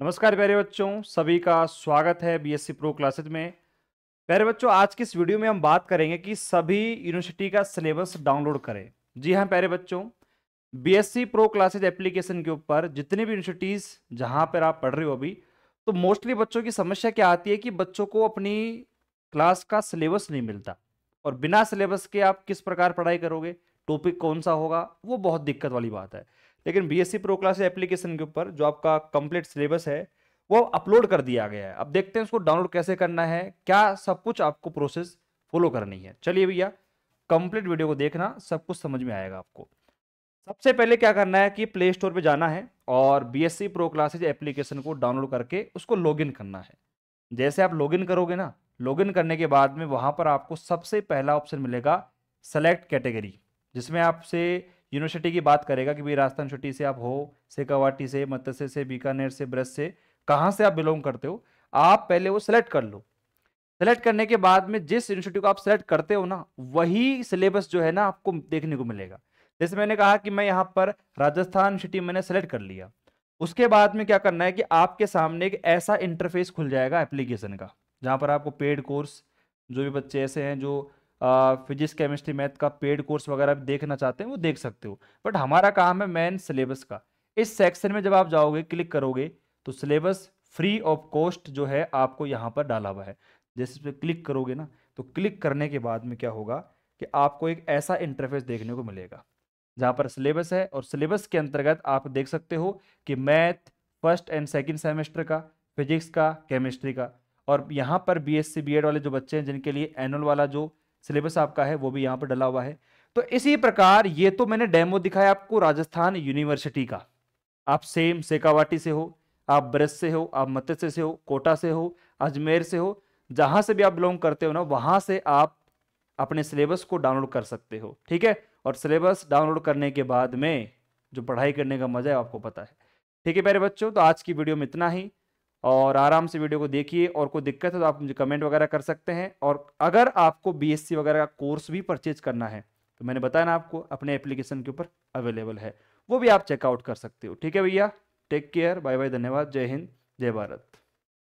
नमस्कार प्यारे बच्चों, सभी का स्वागत है बीएससी प्रो क्लासेज में। प्यारे बच्चों, आज की इस वीडियो में हम बात करेंगे कि सभी यूनिवर्सिटी का सिलेबस डाउनलोड करें। जी हाँ प्यारे बच्चों बीएससी प्रो क्लासेज एप्लीकेशन के ऊपर जितनी भी यूनिवर्सिटीज़ जहाँ पर आप पढ़ रहे हो अभी तो मोस्टली बच्चों की समस्या क्या आती है कि बच्चों को अपनी क्लास का सिलेबस नहीं मिलता। और बिना सिलेबस के आप किस प्रकार पढ़ाई करोगे, टॉपिक कौन सा होगा, वो बहुत दिक्कत वाली बात है। लेकिन B S C pro class application के ऊपर जो आपका कंप्लीट सिलेबस है, वो अपलोड कर दिया गया है। अब देखते हैं उसको डाउनलोड कैसे करना है, क्या सब कुछ आपको प्रोसेस फॉलो करनी है। चलिए भैया कंप्लीट वीडियो को देखना, सब कुछ समझ में आएगा आपको। सबसे पहले क्या करना है कि प्ले स्टोर पर जाना है और B S C pro classes application को डाउनलोड करके उसको लॉगिन करना है। जैसे आप लॉगिन करोगे ना लॉगिन करने के बाद में वहाँ पर आपको सबसे पहला ऑप्शन मिलेगा सेलेक्ट कैटेगरी जिसमें आपसे यूनिवर्सिटी की बात करेगा कि भाई राजस्थान यूनिवर्सिटी से आप हो शेखावाटी से, मत्स्य से, बीकानेर से ब्रश से, कहाँ से आप बिलोंग करते हो, आप पहले वो सिलेक्ट कर लो। सेलेक्ट करने के बाद में जिस यूनिवर्सिटी को आप सेलेक्ट करते हो ना, वही सिलेबस जो है ना आपको देखने को मिलेगा। जैसे मैंने कहा कि मैं यहाँ पर राजस्थान यूनिवर्सिटी मैंने सेलेक्ट कर लिया। उसके बाद में क्या करना है कि आपके सामने एक ऐसा इंटरफेस खुल जाएगा एप्लीकेशन का, जहाँ पर आपको पेड कोर्स जो भी बच्चे ऐसे हैं जो फिजिक्स, केमिस्ट्री, मैथ का पेड कोर्स वगैरह देखना चाहते हैं, वो देख सकते हो। बट हमारा काम है मेन सिलेबस का। इस सेक्शन में जब आप जाओगे, क्लिक करोगे तो सिलेबस फ्री ऑफ़ कॉस्ट जो है, आपको यहाँ पर डाला हुआ है। जैसे पे क्लिक करोगे ना तो क्लिक करने के बाद में क्या होगा कि आपको एक ऐसा इंटरफेस देखने को मिलेगा, जहाँ पर सिलेबस है और सिलेबस के अंतर्गत आप देख सकते हो कि math first and second semester का, फिजिक्स का, केमिस्ट्री का और यहाँ पर बी एस वाले जो बच्चे हैं, जिनके लिए एनुअल वाला जो सिलेबस आपका है, वो भी यहाँ पर डला हुआ है। तो इसी प्रकार ये तो मैंने डेमो दिखाया आपको राजस्थान यूनिवर्सिटी का। आप सेम सेकावाटी से हो, आप ब्रज से हो, आप मत्स्य से हो, कोटा से हो, अजमेर से हो, जहाँ से भी आप बिलोंग करते हो ना, वहाँ से आप अपने सिलेबस को डाउनलोड कर सकते हो, ठीक है? और सिलेबस डाउनलोड करने के बाद में जो पढ़ाई करने का मज़ा है, आपको पता है। ठीक है मेरे बच्चों तो आज की वीडियो में इतना ही। और आराम से वीडियो को देखिए और कोई दिक्कत है तो आप मुझे कमेंट वगैरह कर सकते हैं। और अगर आपको बीएससी वगैरह का कोर्स भी परचेज करना है तो मैंने बताया ना आपको, अपने एप्लीकेशन के ऊपर अवेलेबल है। वो भी आप चेकआउट कर सकते हो। ठीक है भैया? टेक केयर बाय बाय धन्यवाद. जय हिंद. जय भारत.